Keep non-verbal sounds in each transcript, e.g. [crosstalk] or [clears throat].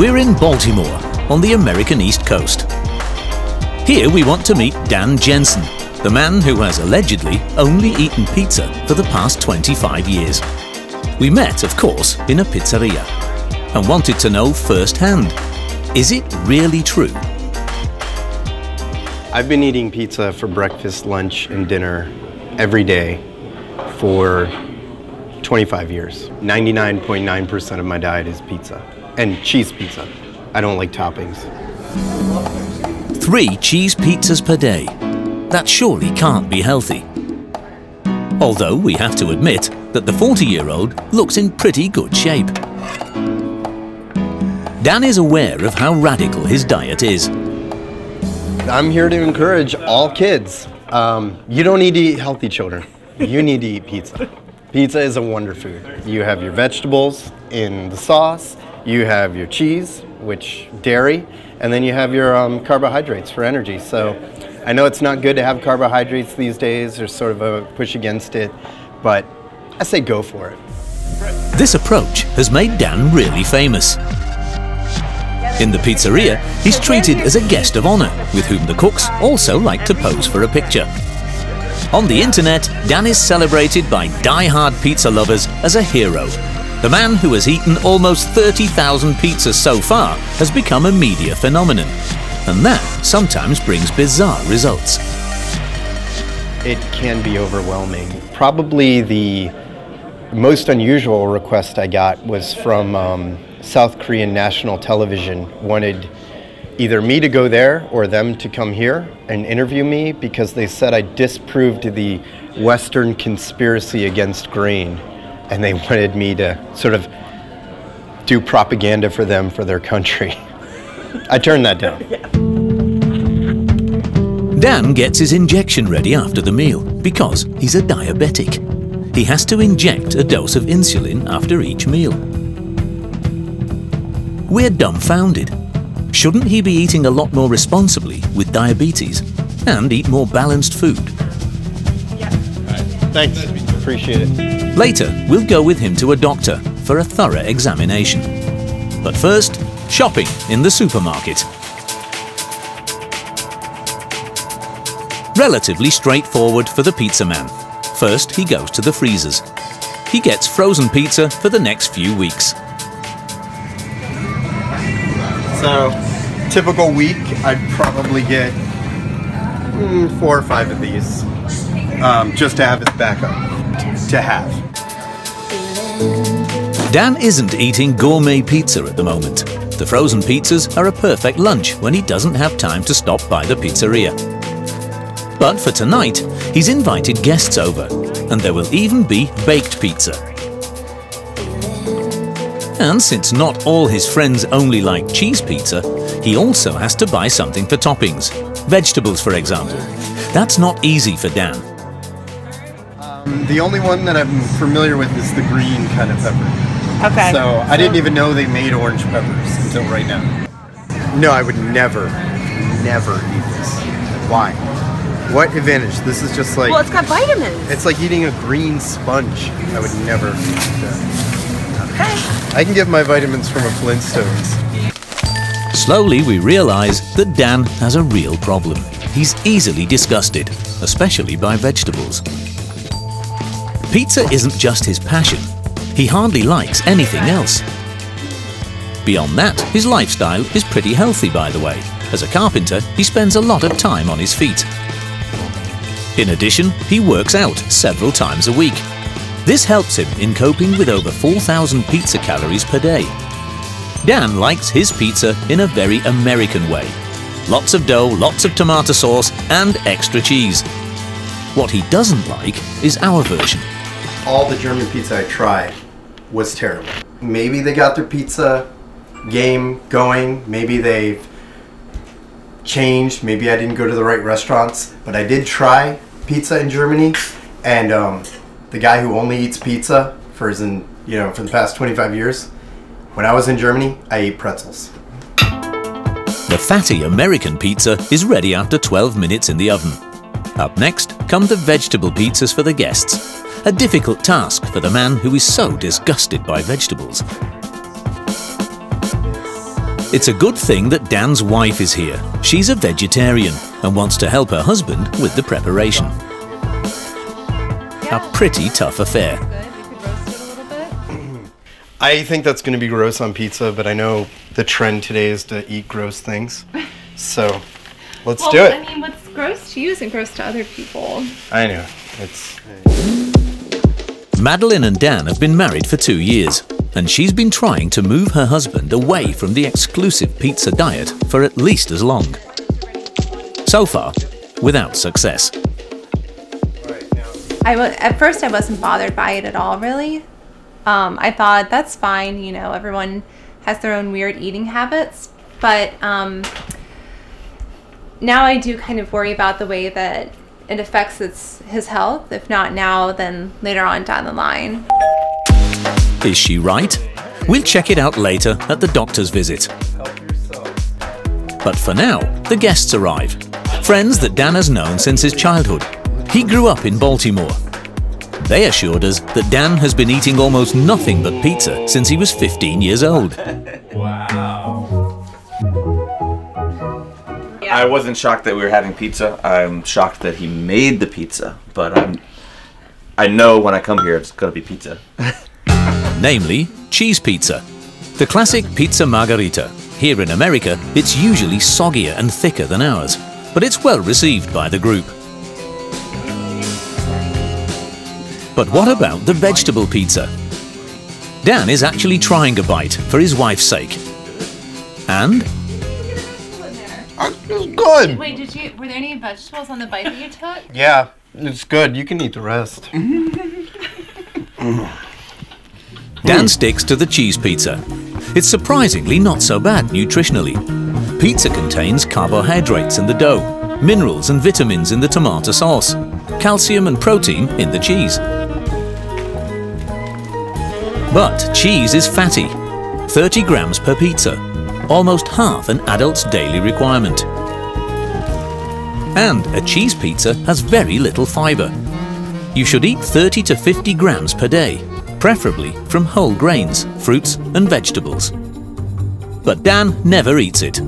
We're in Baltimore, on the American East Coast. Here we want to meet Dan Jensen, the man who has allegedly only eaten pizza for the past 25 years. We met, of course, in a pizzeria and wanted to know firsthand, is it really true? I've been eating pizza for breakfast, lunch, and dinner every day for 25 years. 99.9% of my diet is pizza and cheese pizza. I don't like toppings. Three cheese pizzas per day. That surely can't be healthy. Although we have to admit that the 40-year-old looks in pretty good shape. Dan is aware of how radical his diet is. I'm here to encourage all kids. Um, you don't need to eat healthy children. You need to eat pizza. Pizza is a wonder food. You have your vegetables in the sauce, you have your cheese, which dairy, and then you have your um, carbohydrates for energy. So I know it's not good to have carbohydrates these days. There's sort of a push against it, but I say go for it. This approach has made Dan really famous. In the pizzeria, he's treated as a guest of honor, with whom the cooks also like to pose for a picture. On the internet, Dan is celebrated by die-hard pizza lovers as a hero. The man who has eaten almost 30,000 pizzas so far has become a media phenomenon. And that sometimes brings bizarre results. It can be overwhelming. Probably the most unusual request I got was from um, South Korean national television wanted either me to go there or them to come here and interview me because they said I disproved the Western conspiracy against grain and they wanted me to sort of do propaganda for them for their country. I turned that down. Dan gets his injection ready after the meal because he's a diabetic. He has to inject a dose of insulin after each meal. We're dumbfounded. Shouldn't he be eating a lot more responsibly with diabetes and eat more balanced food? Yeah. Thanks. Appreciate it. Later, we'll go with him to a doctor for a thorough examination. But first, shopping in the supermarket. Relatively straightforward for the pizza man. First, he goes to the freezers. He gets frozen pizza for the next few weeks. So, typical week, I'd probably get mm, four or five of these um, just to have as backup. To have. Dan isn't eating gourmet pizza at the moment. The frozen pizzas are a perfect lunch when he doesn't have time to stop by the pizzeria. But for tonight, he's invited guests over, and there will even be baked pizza. And since not all his friends only like cheese pizza, he also has to buy something for toppings. Vegetables, for example. That's not easy for Dan. Um, the only one that I'm familiar with is the green kind of pepper. Okay. So I didn't even know they made orange peppers until right now. No, I would never, never eat this. Why? What advantage? This is just like Well, it's got vitamins. it's like eating a green sponge. I would never. eat that. okay. I can get my vitamins from a Flintstones. Slowly, we realize that Dan has a real problem. He's easily disgusted, especially by vegetables. Pizza isn't just his passion. He hardly likes anything else. Beyond that, his lifestyle is pretty healthy, by the way. As a carpenter, he spends a lot of time on his feet. In addition, he works out several times a week. This helps him in coping with over 4,000 pizza calories per day. Dan likes his pizza in a very American way. Lots of dough, lots of tomato sauce, and extra cheese. What he doesn't like is our version. All the German pizza I tried was terrible. Maybe they got their pizza game going. Maybe they've changed. Maybe I didn't go to the right restaurants. But I did try pizza in Germany, and um, the guy who only eats pizza for his, in, you know, for the past 25 years. When I was in Germany, I ate pretzels. The fatty American pizza is ready after 12 minutes in the oven. Up next come the vegetable pizzas for the guests. A difficult task for the man who is so disgusted by vegetables. It's a good thing that Dan's wife is here. She's a vegetarian and wants to help her husband with the preparation. A pretty tough affair. [clears throat] I think that's going to be gross on pizza, but I know the trend today is to eat gross things. So let's well, do it. I mean, what's gross to you isn't gross to other people. I know. It's. Madeline and Dan have been married for two years, and she's been trying to move her husband away from the exclusive pizza diet for at least as long. So far, without success. I w- at first I wasn't bothered by it at all, really. Um, I thought that's fine, you know, everyone has their own weird eating habits, but um, now I do kind of worry about the way that it affects its, his health. If not now, then later on down the line. Is she right? We'll check it out later at the doctor's visit. But for now, the guests arrive. Friends that Dan has known since his childhood. He grew up in Baltimore. They assured us that Dan has been eating almost nothing but pizza since he was 15 years old. [laughs] Wow. I wasn't shocked that we were having pizza. I'm shocked that he made the pizza, but I'm I know when I come here it's going to be pizza. [laughs] Namely, cheese pizza. The classic pizza margherita. Here in America, it's usually soggier and thicker than ours, but it's well received by the group. But what about the vegetable pizza? Dan is actually trying a bite for his wife's sake. And It's good. Wait, did you? Were there any vegetables on the bite that you took? Yeah, it's good. You can eat the rest. [laughs] Dan sticks to the cheese pizza. It's surprisingly not so bad nutritionally. Pizza contains carbohydrates in the dough, minerals and vitamins in the tomato sauce, calcium and protein in the cheese. But cheese is fatty, 30 grams per pizza, almost half an adult's daily requirement. And a cheese pizza has very little fiber. You should eat 30 to 50 grams per day, preferably from whole grains, fruits and vegetables. But Dan never eats it.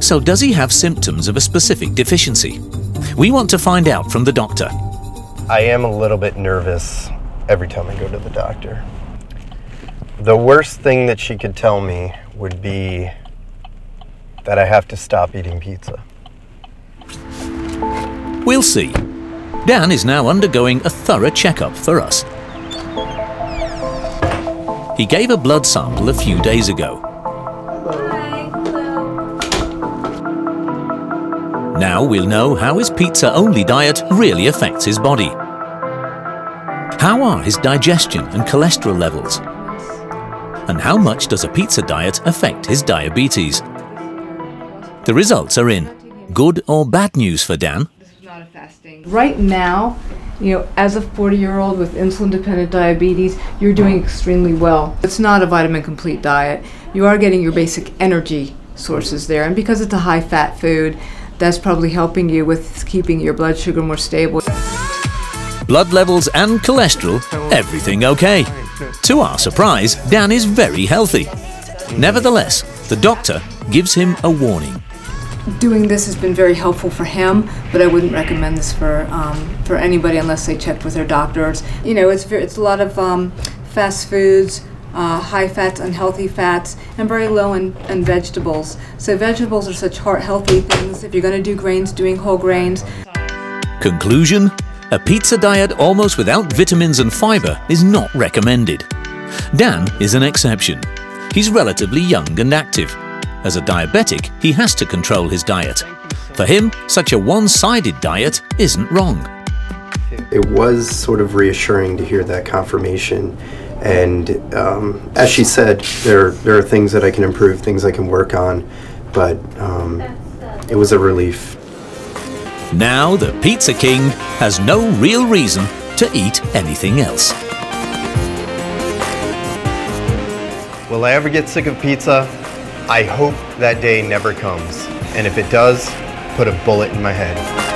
So does he have symptoms of a specific deficiency? We want to find out from the doctor. I am a little bit nervous every time I go to the doctor. The worst thing that she could tell me would be that I have to stop eating pizza. We'll see. Dan is now undergoing a thorough checkup for us. He gave a blood sample a few days ago. Now we'll know how his pizza only diet really affects his body. How are his digestion and cholesterol levels? And how much does a pizza diet affect his diabetes? The results are in. Good or bad news for Dan? not a fasting. Right now, you know, as a 40 year old with insulin dependent diabetes, you're doing extremely well. It's not a vitamin complete diet. You are getting your basic energy sources there, and because it's a high fat food, that's probably helping you with keeping your blood sugar more stable. Blood levels and cholesterol, everything okay. To our surprise, Dan is very healthy. Nevertheless, the doctor gives him a warning. Doing this has been very helpful for him, but I wouldn't recommend this for um, for anybody unless they checked with their doctors. You know, it's very, it's a lot of um, fast foods, uh, high fats, unhealthy fats, and very low in, in vegetables. So vegetables are such heart healthy things. If you're going to do grains, doing whole grains. Conclusion A pizza diet almost without vitamins and fiber is not recommended. Dan is an exception. He's relatively young and active. As a diabetic, he has to control his diet. For him, such a one sided diet isn't wrong. It was sort of reassuring to hear that confirmation. And um, as she said, there, there are things that I can improve, things I can work on, but um, it was a relief. Now the Pizza King has no real reason to eat anything else. Will I ever get sick of pizza? I hope that day never comes. And if it does, put a bullet in my head.